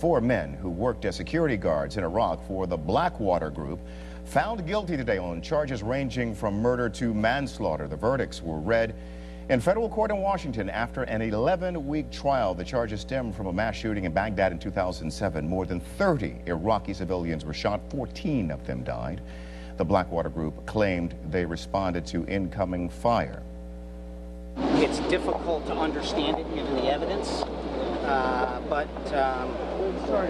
four men who worked as security guards in Iraq for the Blackwater Group found guilty today on charges ranging from murder to manslaughter. The verdicts were read in federal court in Washington after an 11-week trial. The charges stem from a mass shooting in Baghdad in 2007. More than 30 Iraqi civilians were shot. 14 of them died. The Blackwater Group claimed they responded to incoming fire. It's difficult to understand it given the evidence, but um,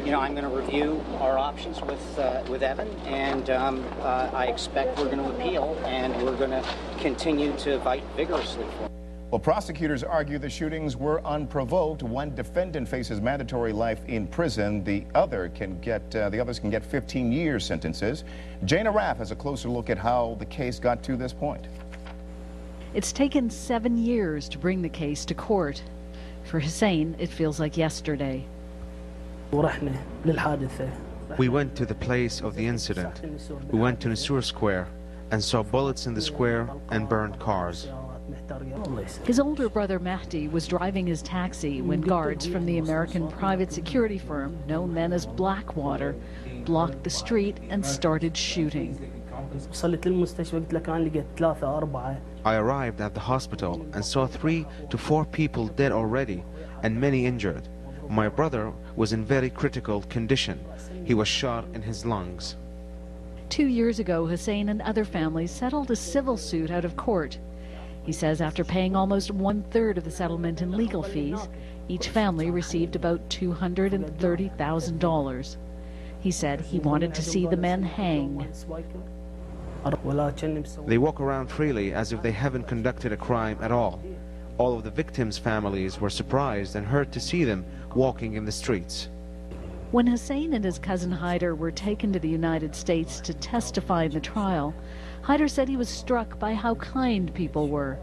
you know I'm going to review our options with uh, with Evan, and um, uh, I expect we're going to appeal, and we're going to continue to fight vigorously for. It. Well, prosecutors argue the shootings were unprovoked. One defendant faces mandatory life in prison. The other can get uh, the others can get 15 year sentences. Jane Arraf has a closer look at how the case got to this point. It's taken seven years to bring the case to court. For Hussein, it feels like yesterday. We went to the place of the incident. We went to Nisour Square and saw bullets in the square and burned cars. His older brother Mahdi was driving his taxi when guards from the American private security firm, known then as Blackwater, blocked the street and started shooting. I arrived at the hospital and saw three to four people dead already and many injured. My brother was in very critical condition. He was shot in his lungs. Two years ago, Hussein and other families settled a civil suit out of court. He says after paying almost one third of the settlement in legal fees, each family received about $230,000. He said he wanted to see the men hang. They walk around freely as if they haven't conducted a crime at all. All of the victims' families were surprised and hurt to see them walking in the streets. When Hussein and his cousin Haider were taken to the United States to testify in the trial, Haider said he was struck by how kind people were.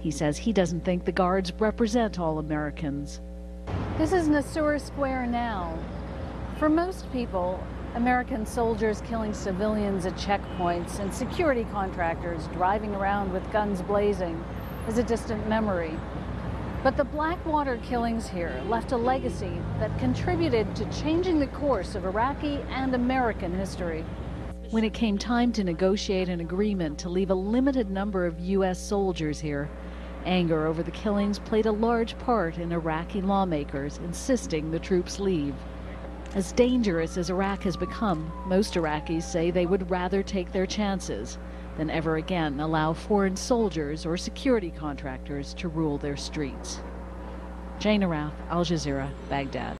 He says he doesn't think the guards represent all Americans. This is Nisour Square now. For most people, American soldiers killing civilians at checkpoints and security contractors driving around with guns blazing is a distant memory. But the Blackwater killings here left a legacy that contributed to changing the course of Iraqi and American history. When it came time to negotiate an agreement to leave a limited number of U.S. soldiers here, anger over the killings played a large part in Iraqi lawmakers insisting the troops leave. As dangerous as Iraq has become, most Iraqis say they would rather take their chances than ever again allow foreign soldiers or security contractors to rule their streets. Jane Arraf, Al Jazeera, Baghdad.